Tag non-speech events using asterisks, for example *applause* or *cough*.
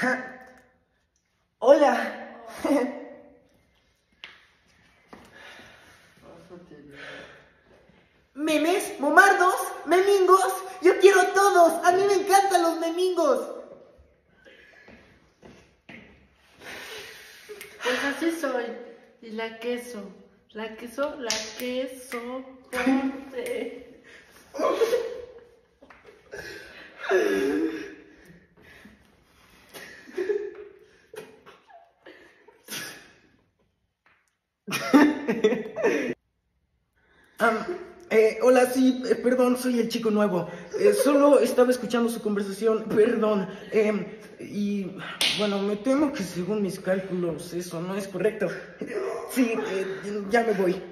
*laughs* Hola. *laughs* Memes, momardos, memingos. Yo quiero todos. A mí me encantan los memingos. Pues así soy. Y la queso. La queso, la queso. *laughs* Ponte. Ah, eh, hola, sí, eh, perdón, soy el chico nuevo. Eh, solo estaba escuchando su conversación, perdón. Em, y bueno, me temo que según mis cálculos eso no es correcto. Sí, ya me voy.